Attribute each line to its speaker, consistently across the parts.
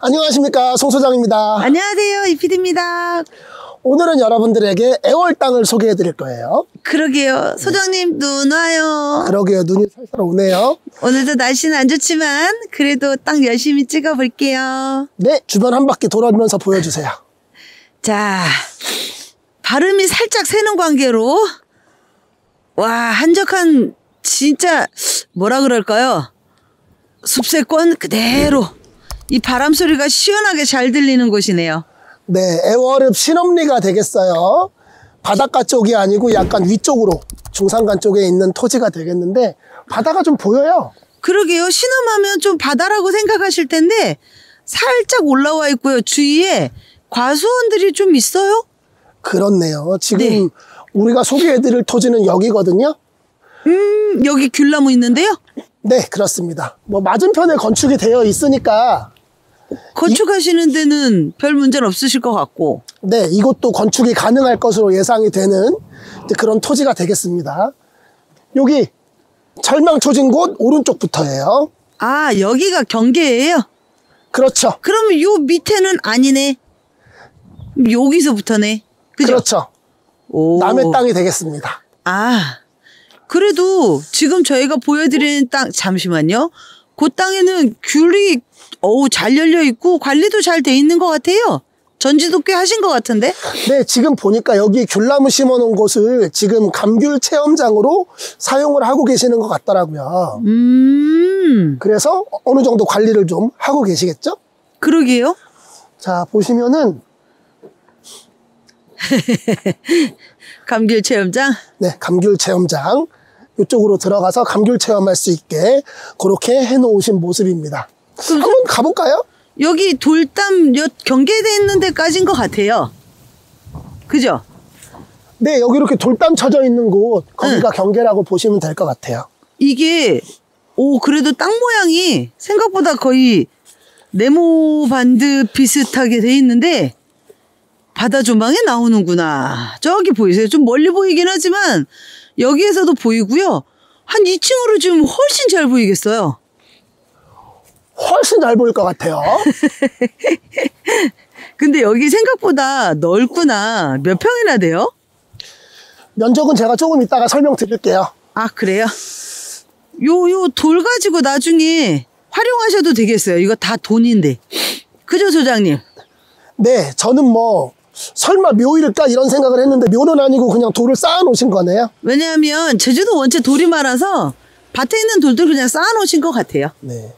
Speaker 1: 안녕하십니까 송 소장입니다.
Speaker 2: 안녕하세요 이피디입니다.
Speaker 1: 오늘은 여러분들에게 애월 땅을 소개해 드릴 거예요.
Speaker 2: 그러게요 소장님 눈 와요.
Speaker 1: 그러게요 눈이 살살 오네요.
Speaker 2: 오늘도 날씨는 안 좋지만 그래도 땅 열심히 찍어 볼게요.
Speaker 1: 네 주변 한 바퀴 돌아면서 보여주세요.
Speaker 2: 자 발음이 살짝 새는 관계로 와 한적한 진짜 뭐라 그럴까요? 숲세권 그대로 이 바람 소리가 시원하게 잘 들리는 곳이네요.
Speaker 1: 네 애월읍 신엄리가 되겠어요. 바닷가 쪽이 아니고 약간 위쪽으로 중산간 쪽에 있는 토지가 되겠는데 바다가 좀 보여요.
Speaker 2: 그러게요. 신음하면 좀 바다라고 생각하실 텐데 살짝 올라와 있고요. 주위에 과수원들이 좀 있어요.
Speaker 1: 그렇네요. 지금
Speaker 2: 네.
Speaker 1: 우리가 소개해 드릴 토지는 여기거든요.
Speaker 2: 음, 여기 귤나무 있는데요.
Speaker 1: 네 그렇습니다. 뭐 맞은편에 건축이 되어 있으니까
Speaker 2: 건축하시는 데는 별 문제는 없으실 것 같고.
Speaker 1: 네, 이것도 건축이 가능할 것으로 예상이 되는 그런 토지가 되겠습니다. 여기 절망초진 곳 오른쪽부터예요.
Speaker 2: 아, 여기가 경계예요.
Speaker 1: 그렇죠.
Speaker 2: 그러면 요 밑에는 아니네. 여기서부터네. 그죠?
Speaker 1: 그렇죠.
Speaker 2: 오.
Speaker 1: 남의 땅이 되겠습니다.
Speaker 2: 아, 그래도 지금 저희가 보여드리는 땅, 잠시만요. 그 땅에는 귤이, 어우, 잘 열려 있고 관리도 잘 돼 있는 것 같아요. 전지도 꽤 하신 것 같은데?
Speaker 1: 네, 지금 보니까 여기 귤나무 심어 놓은 곳을 지금 감귤 체험장으로 사용을 하고 계시는 것 같더라고요.
Speaker 2: 음,
Speaker 1: 그래서 어느 정도 관리를 좀 하고 계시겠죠?
Speaker 2: 그러게요.
Speaker 1: 자, 보시면은
Speaker 2: 감귤 체험장.
Speaker 1: 네, 감귤 체험장 이쪽으로 들어가서 감귤 체험할 수 있게 그렇게 해놓으신 모습입니다. 한번 가볼까요?
Speaker 2: 여기 돌담 여, 경계돼 있는 데까지인 것 같아요. 그죠?
Speaker 1: 네, 여기 이렇게 돌담 쳐져 있는 곳 거기가 경계라고 보시면 될 것 같아요.
Speaker 2: 이게 오 그래도 땅 모양이 생각보다 거의 네모 반드 비슷하게 돼 있는데 바다 조망에 나오는구나. 저기 보이세요? 좀 멀리 보이긴 하지만 여기에서도 보이고요. 한 2층으로 지금 훨씬 잘 보이겠어요.
Speaker 1: 훨씬 잘 보일 것 같아요.
Speaker 2: 근데 여기 생각보다 넓구나. 몇 평이나 돼요?
Speaker 1: 면적은 제가 조금 이따가 설명드릴게요.
Speaker 2: 아, 그래요? 요, 요 돌 가지고 나중에 활용하셔도 되겠어요. 이거 다 돈인데. 그죠, 소장님?
Speaker 1: 네, 저는 뭐 설마 묘일까 이런 생각을 했는데 묘는 아니고 그냥 돌을 쌓아 놓으신 거네요.
Speaker 2: 왜냐하면 제주도 원체 돌이 많아서 밭에 있는 돌들 그냥 쌓아 놓으신 것 같아요.
Speaker 1: 네.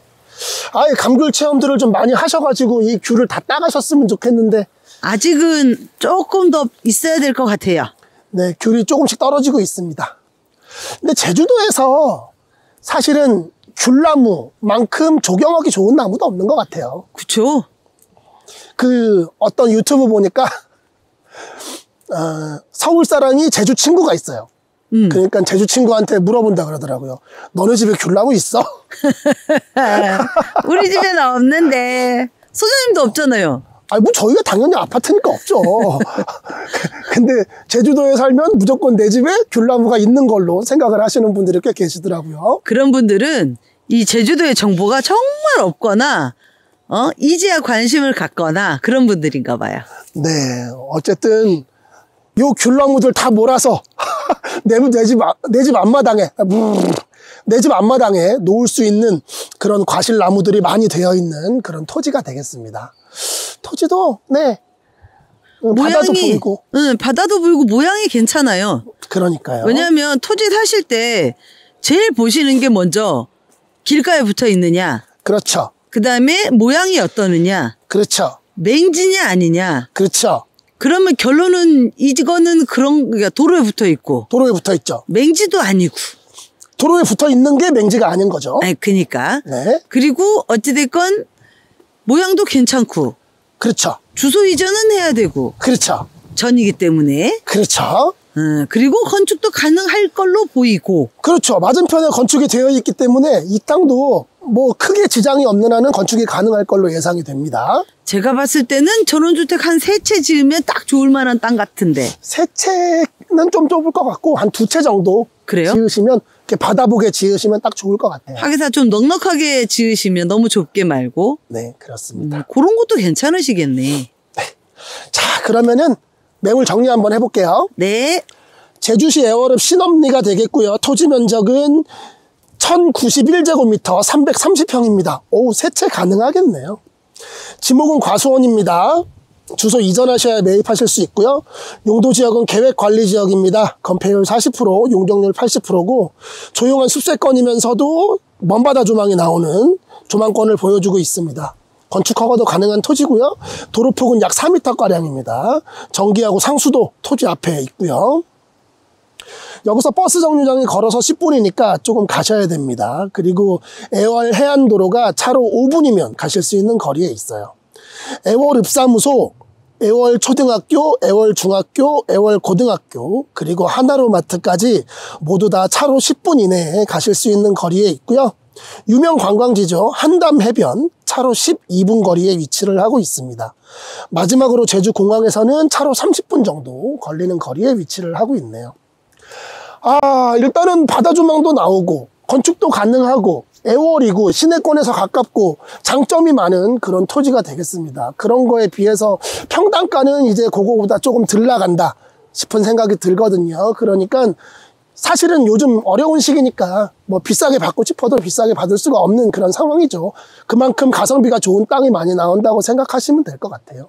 Speaker 1: 아예 감귤 체험들을 좀 많이 하셔가지고 이 귤을 다 따가셨으면 좋겠는데
Speaker 2: 아직은 조금 더 있어야 될 것 같아요.
Speaker 1: 네, 귤이 조금씩 떨어지고 있습니다. 근데 제주도에서 사실은 귤나무만큼 조경하기 좋은 나무도 없는 것 같아요.
Speaker 2: 그쵸?
Speaker 1: 그 어떤 유튜브 보니까 어, 서울 사람이 제주 친구가 있어요.
Speaker 2: 음.
Speaker 1: 그러니까 제주 친구한테 물어본다 그러더라고요. 너네 집에 귤나무 있어?
Speaker 2: 우리 집에는 없는데 소장님도 없잖아요.
Speaker 1: 아니 뭐 저희가 당연히 아파트니까 없죠. 근데 제주도에 살면 무조건 내 집에 귤나무가 있는 걸로 생각을 하시는 분들이 꽤 계시더라고요.
Speaker 2: 그런 분들은 이 제주도의 정보가 정말 없거나 어 이제야 관심을 갖거나 그런 분들인가 봐요.
Speaker 1: 네, 어쨌든 요 귤나무들 다 몰아서 내 집 내 집 앞마당에 내 집 앞마당에 놓을 수 있는 그런 과실 나무들이 많이 되어 있는 그런 토지가 되겠습니다. 토지도 네 음, 바다도 보이고
Speaker 2: 응, 바다도 보이고 모양이 괜찮아요.
Speaker 1: 그러니까요.
Speaker 2: 왜냐하면 토지 사실 때 제일 보시는 게 먼저 길가에 붙어 있느냐,
Speaker 1: 그렇죠,
Speaker 2: 그 다음에 모양이 어떠느냐,
Speaker 1: 그렇죠,
Speaker 2: 맹지냐 아니냐.
Speaker 1: 그렇죠.
Speaker 2: 그러면 결론은 이거는 그런 그러니까 도로에 붙어 있고
Speaker 1: 도로에 붙어 있죠.
Speaker 2: 맹지도 아니고.
Speaker 1: 도로에 붙어 있는 게 맹지가 아닌 거죠.
Speaker 2: 아니 그니까.
Speaker 1: 네,
Speaker 2: 그리고 어찌됐건 모양도 괜찮고
Speaker 1: 그렇죠,
Speaker 2: 주소 이전은 해야 되고
Speaker 1: 그렇죠,
Speaker 2: 전이기 때문에
Speaker 1: 그렇죠.
Speaker 2: 음, 그리고 건축도 가능할 걸로 보이고
Speaker 1: 그렇죠. 맞은편에 건축이 되어 있기 때문에 이 땅도 뭐 크게 지장이 없는 한은 건축이 가능할 걸로 예상이 됩니다.
Speaker 2: 제가 봤을 때는 전원주택 한 세 채 지으면 딱 좋을 만한 땅 같은데
Speaker 1: 세 채는 좀 좁을 것 같고 한 두 채 정도
Speaker 2: 그래요?
Speaker 1: 지으시면 이렇게 바다보게 지으시면 딱 좋을 것 같아요.
Speaker 2: 하기사 좀 넉넉하게 지으시면 너무 좁게 말고
Speaker 1: 네, 그렇습니다.
Speaker 2: 음, 그런 것도 괜찮으시겠네.
Speaker 1: 자, 그러면은 매물 정리 한번 해볼게요.
Speaker 2: 네.
Speaker 1: 제주시 애월읍 신업리가 되겠고요. 토지 면적은 1091제곱미터 330평입니다. 오, 세채 가능하겠네요. 지목은 과수원입니다. 주소 이전하셔야 매입하실 수 있고요. 용도 지역은 계획 관리 지역입니다. 건폐율 40%, 용적률 80%고 조용한 숲세권이면서도 먼바다 조망이 나오는 조망권을 보여주고 있습니다. 건축 허가도 가능한 토지고요. 도로폭은 약 4m가량입니다. 전기하고 상수도 토지 앞에 있고요. 여기서 버스 정류장에 걸어서 10분이니까 조금 가셔야 됩니다. 그리고 애월 해안도로가 차로 5분이면 가실 수 있는 거리에 있어요. 애월 읍사무소, 애월 초등학교, 애월 중학교, 애월 고등학교, 그리고 하나로마트까지 모두 다 차로 10분 이내에 가실 수 있는 거리에 있고요. 유명 관광지죠. 한담 해변 차로 12분 거리에 위치를 하고 있습니다. 마지막으로 제주 공항에서는 차로 30분 정도 걸리는 거리에 위치를 하고 있네요. 아, 일단은 바다 조망도 나오고 건축도 가능하고 애월이고 시내권에서 가깝고 장점이 많은 그런 토지가 되겠습니다. 그런 거에 비해서 평당가는 이제 그거보다 조금 덜 나간다 싶은 생각이 들거든요. 그러니까 사실은 요즘 어려운 시기니까 뭐 비싸게 받고 싶어도 비싸게 받을 수가 없는 그런 상황이죠. 그만큼 가성비가 좋은 땅이 많이 나온다고 생각하시면 될 것 같아요.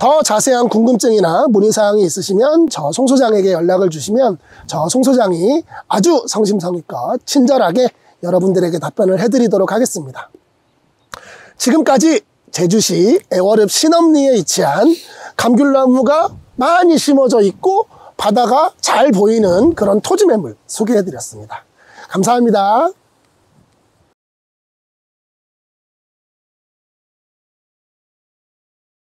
Speaker 1: 더 자세한 궁금증이나 문의사항이 있으시면 저 송 소장에게 연락을 주시면 저 송 소장이 아주 성심성의껏 친절하게 여러분들에게 답변을 해드리도록 하겠습니다. 지금까지 제주시 애월읍 신엄리에 위치한 감귤나무가 많이 심어져 있고 바다가 잘 보이는 그런 토지 매물 소개해드렸습니다. 감사합니다.